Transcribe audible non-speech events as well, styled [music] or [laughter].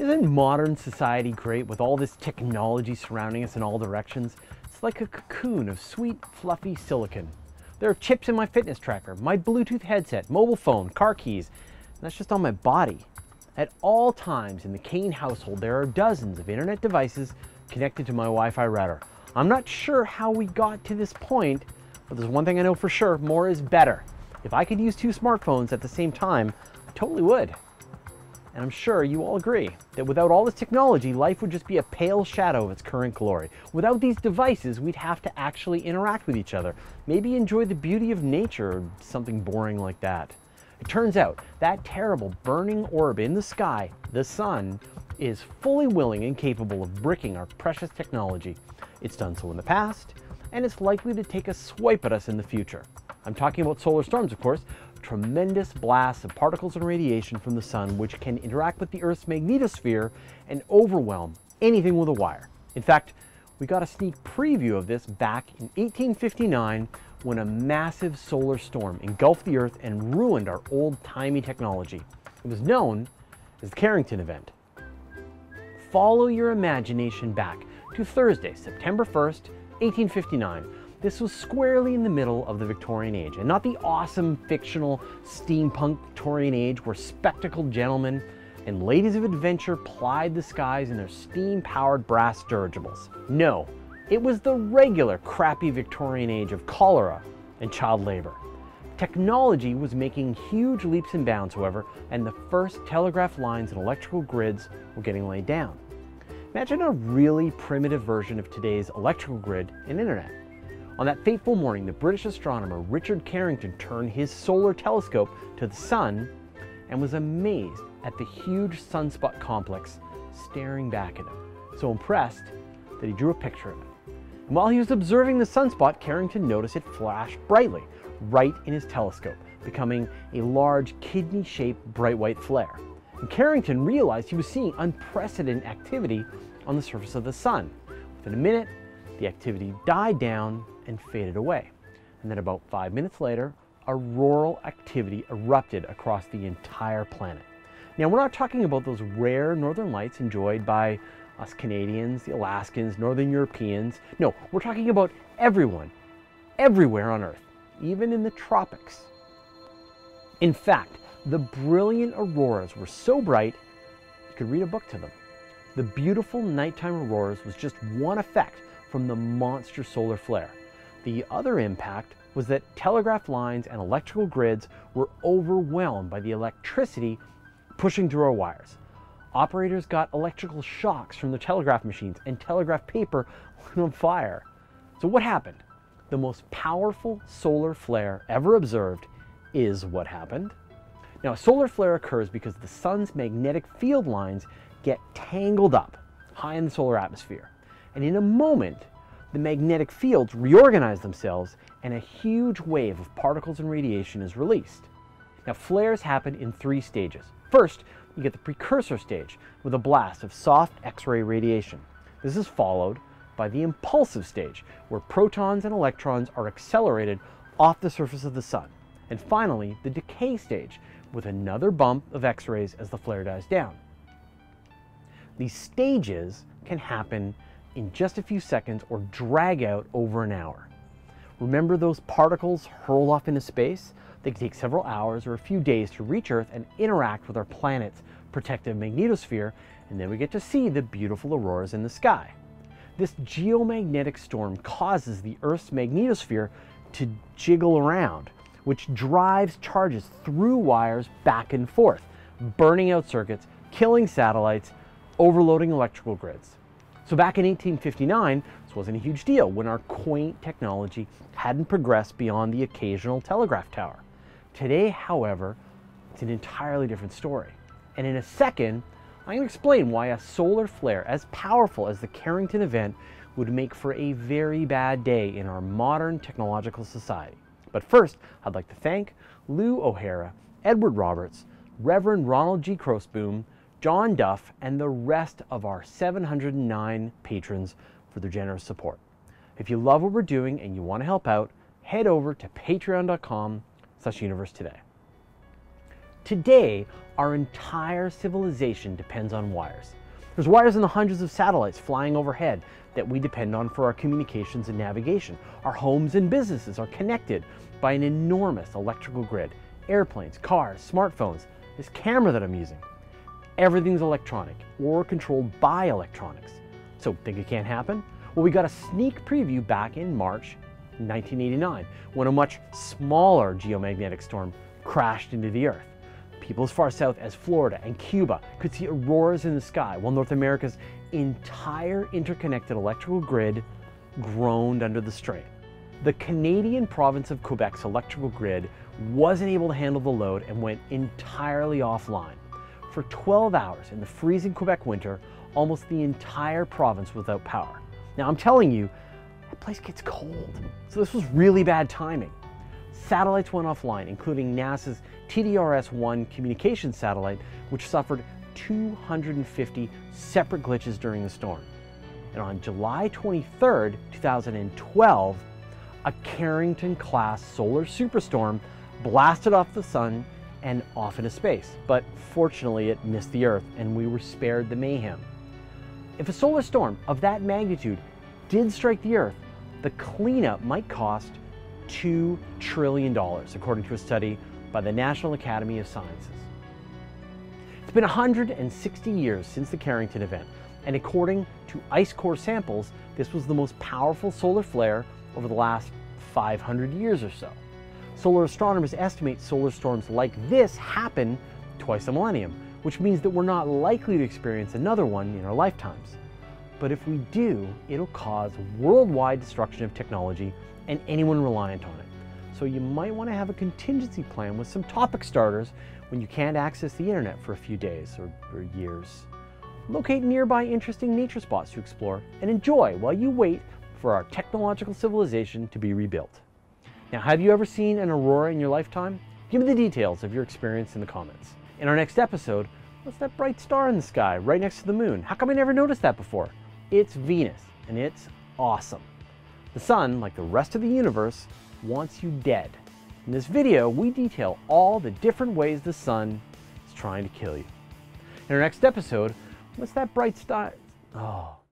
Isn't modern society great with all this technology surrounding us in all directions? It's like a cocoon of sweet, fluffy silicon. There are chips in my fitness tracker, my Bluetooth headset, mobile phone, car keys, and that's just on my body. At all times in the Cain household, there are dozens of internet devices connected to my Wi-Fi router. I'm not sure how we got to this point, but there's one thing I know for sure, more is better. If I could use two smartphones at the same time, I totally would. And I'm sure you all agree that without all this technology, life would just be a pale shadow of its current glory. Without these devices, we'd have to actually interact with each other, maybe enjoy the beauty of nature or something boring like that. It turns out that terrible burning orb in the sky, the sun, is fully willing and capable of bricking our precious technology. It's done so in the past, and it's likely to take a swipe at us in the future. I'm talking about solar storms, of course, tremendous blasts of particles and radiation from the sun which can interact with the Earth's magnetosphere and overwhelm anything with a wire. In fact, we got a sneak preview of this back in 1859 when a massive solar storm engulfed the Earth and ruined our old-timey technology. It was known as the Carrington event. Follow your imagination back to Thursday, September 1st, 1859, this was squarely in the middle of the Victorian age, and not the awesome fictional steampunk Victorian age where spectacled gentlemen and ladies of adventure plied the skies in their steam-powered brass dirigibles. No, it was the regular crappy Victorian age of cholera and child labor. Technology was making huge leaps and bounds, however, and the first telegraph lines and electrical grids were getting laid down. Imagine a really primitive version of today's electrical grid and internet. On that fateful morning, the British astronomer Richard Carrington turned his solar telescope to the sun and was amazed at the huge sunspot complex staring back at him. So impressed that he drew a picture of it. And while he was observing the sunspot, Carrington noticed it flash brightly right in his telescope, becoming a large kidney-shaped bright white flare. And Carrington realized he was seeing unprecedented activity on the surface of the sun. Within a minute, the activity died down and faded away. And then about five minutes later, auroral activity erupted across the entire planet. Now, we're not talking about those rare northern lights enjoyed by us Canadians, the Alaskans, Northern Europeans. No, we're talking about everyone, everywhere on Earth, even in the tropics. In fact, the brilliant auroras were so bright, you could read a book to them. The beautiful nighttime auroras was just one effect from the monster solar flare. The other impact was that telegraph lines and electrical grids were overwhelmed by the electricity pushing through our wires. Operators got electrical shocks from the telegraph machines and telegraph paper [laughs] went on fire. So what happened? The most powerful solar flare ever observed is what happened. Now, a solar flare occurs because the sun's magnetic field lines get tangled up high in the solar atmosphere. And in a moment, the magnetic fields reorganize themselves and a huge wave of particles and radiation is released. Now flares happen in three stages. First, you get the precursor stage with a blast of soft X-ray radiation. This is followed by the impulsive stage where protons and electrons are accelerated off the surface of the sun. And finally, the decay stage with another bump of X-rays as the flare dies down. These stages can happen in just a few seconds or drag out over an hour. Remember those particles hurl off into space? They can take several hours or a few days to reach Earth and interact with our planet's protective magnetosphere, and then we get to see the beautiful auroras in the sky. This geomagnetic storm causes the Earth's magnetosphere to jiggle around, which drives charges through wires back and forth, burning out circuits, killing satellites, overloading electrical grids. So back in 1859, this wasn't a huge deal when our quaint technology hadn't progressed beyond the occasional telegraph tower. Today, however, it's an entirely different story. And in a second, I'm going to explain why a solar flare as powerful as the Carrington event would make for a very bad day in our modern technological society. But first, I'd like to thank Lou O'Hara, Edward Roberts, Reverend Ronald G. Crossboom, John Duff, and the rest of our 709 patrons for their generous support. If you love what we're doing and you want to help out, head over to patreon.com slash universe today. Today, our entire civilization depends on wires. There's wires in the hundreds of satellites flying overhead that we depend on for our communications and navigation. Our homes and businesses are connected by an enormous electrical grid. Airplanes, cars, smartphones, this camera that I'm using. Everything's electronic or controlled by electronics. So think it can't happen? Well, we got a sneak preview back in March 1989 when a much smaller geomagnetic storm crashed into the Earth. People as far south as Florida and Cuba could see auroras in the sky while North America's entire interconnected electrical grid groaned under the strain. The Canadian province of Quebec's electrical grid wasn't able to handle the load and went entirely offline. For 12 hours in the freezing Quebec winter, almost the entire province without power. Now I'm telling you, that place gets cold. So this was really bad timing. Satellites went offline, including NASA's TDRS-1 communication satellite, which suffered 250 separate glitches during the storm. And on July 23, 2012, a Carrington-class solar superstorm blasted off the sun and off into space. But fortunately, it missed the Earth and we were spared the mayhem. If a solar storm of that magnitude did strike the Earth, the cleanup might cost $2 trillion, according to a study by the National Academy of Sciences. It's been 160 years since the Carrington event, and according to ice core samples, this was the most powerful solar flare over the last 500 years or so. Solar astronomers estimate solar storms like this happen twice a millennium, which means that we're not likely to experience another one in our lifetimes. But if we do, it'll cause worldwide destruction of technology and anyone reliant on it. So you might want to have a contingency plan with some topic starters when you can't access the internet for a few days or, or years. Locate nearby interesting nature spots to explore and enjoy while you wait for our technological civilization to be rebuilt. Now, have you ever seen an aurora in your lifetime? Give me the details of your experience in the comments. In our next episode, what's that bright star in the sky right next to the moon? How come I never noticed that before? It's Venus, and it's awesome. The sun, like the rest of the universe, wants you dead. In this video, we detail all the different ways the sun is trying to kill you. In our next episode, what's that bright star? Oh.